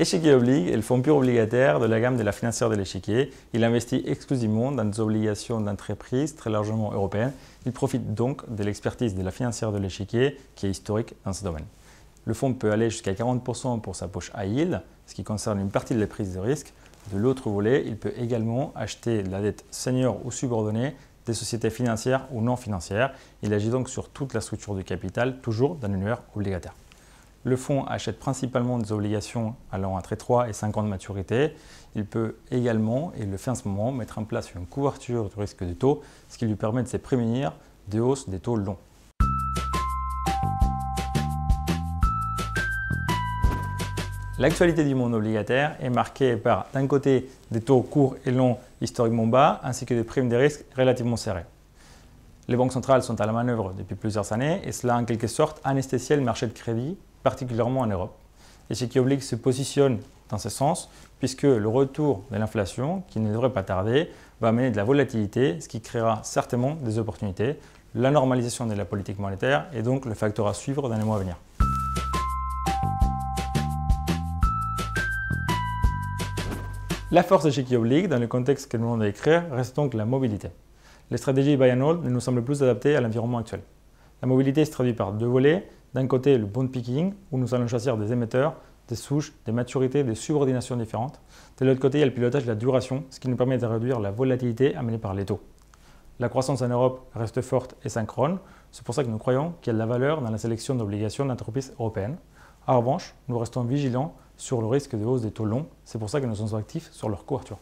Échiquier Oblige est le fonds pur obligataire de la gamme de la financière de l'échiquier. Il investit exclusivement dans des obligations d'entreprise très largement européennes. Il profite donc de l'expertise de la financière de l'échiquier qui est historique dans ce domaine. Le fonds peut aller jusqu'à 40% pour sa poche à yield, ce qui concerne une partie de la prise de risque. De l'autre volet, il peut également acheter la dette senior ou subordonnée des sociétés financières ou non financières. Il agit donc sur toute la structure du capital, toujours dans l'univers obligataire. Le fonds achète principalement des obligations allant entre 3 et 5 ans de maturité. Il peut également, et le fait en ce moment, mettre en place une couverture du risque des taux, ce qui lui permet de se prémunir des hausses des taux longs. L'actualité du monde obligataire est marquée par, d'un côté, des taux courts et longs historiquement bas, ainsi que des primes de risque relativement serrées. Les banques centrales sont à la manœuvre depuis plusieurs années et cela, en quelque sorte, anesthésié le marché de crédit particulièrement en Europe. Et ce qui oblige se positionne dans ce sens, puisque le retour de l'inflation, qui ne devrait pas tarder, va amener de la volatilité, ce qui créera certainement des opportunités, la normalisation de la politique monétaire et donc le facteur à suivre dans les mois à venir. La force de chez Oblige, dans le contexte que nous allons décrire, reste donc la mobilité. Les stratégies buy and hold ne nous semblent plus adaptées à l'environnement actuel. La mobilité se traduit par deux volets, d'un côté, le bond picking, où nous allons choisir des émetteurs, des souches, des maturités, des subordinations différentes. De l'autre côté, il y a le pilotage de la duration, ce qui nous permet de réduire la volatilité amenée par les taux. La croissance en Europe reste forte et synchrone, c'est pour ça que nous croyons qu'il y a de la valeur dans la sélection d'obligations d'entreprises européennes. En revanche, nous restons vigilants sur le risque de hausse des taux longs, c'est pour ça que nous sommes actifs sur leur couverture.